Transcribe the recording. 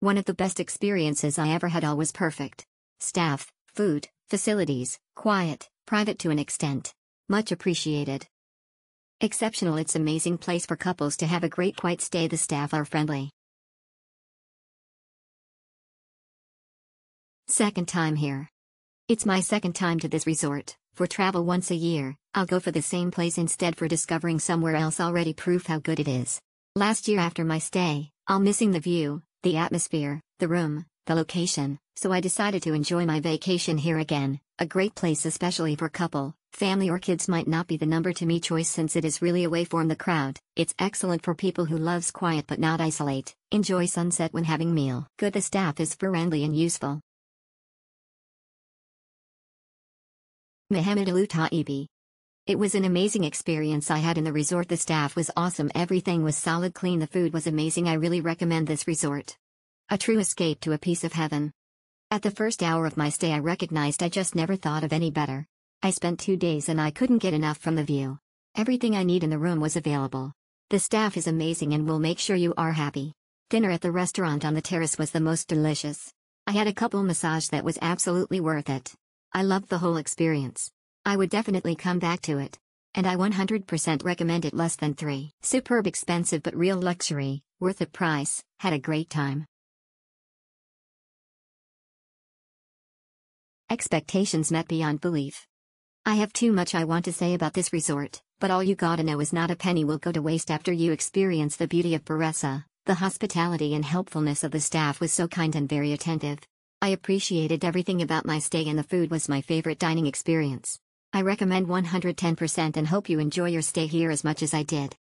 One of the best experiences I ever had all was perfect. Staff, food, facilities, quiet, private to an extent. Much appreciated. Exceptional It's amazing place for couples to have a great quiet stay the staff are friendly. Second time here. It's my second time to this resort. For travel once a year, I'll go for the same place instead for discovering somewhere else already proof how good it is. Last year after my stay, I'll missing the view, the atmosphere, the room, the location, so I decided to enjoy my vacation here again. A great place especially for couple, family or kids might not be the number to me choice since it is really away from the crowd. It's excellent for people who loves quiet but not isolate. Enjoy sunset when having meal. Good the staff is friendly and useful. Muhammad Al Taibi. It was an amazing experience I had in the resort. The staff was awesome, everything was solid, clean, the food was amazing. I really recommend this resort. A true escape to a piece of heaven. At the first hour of my stay, I recognized I just never thought of any better. I spent two days and I couldn't get enough from the view. Everything I need in the room was available. The staff is amazing and will make sure you are happy. Dinner at the restaurant on the terrace was the most delicious. I had a couple massage that was absolutely worth it. I loved the whole experience. I would definitely come back to it. And I 100% recommend it less than 3. Superb expensive but real luxury, worth the price, had a great time. Expectations met beyond belief. I have too much I want to say about this resort, but all you gotta know is not a penny will go to waste after you experience the beauty of Paresa. The hospitality and helpfulness of the staff was so kind and very attentive. I appreciated everything about my stay and the food was my favorite dining experience. I recommend 110% and hope you enjoy your stay here as much as I did.